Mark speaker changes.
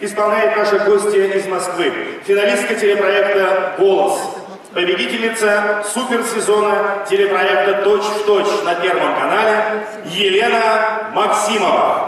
Speaker 1: исполняет наша гостья из Москвы, финалистка телепроекта «Голос», победительница суперсезона телепроекта «Точь в точь» на Первом канале Елена Максимова.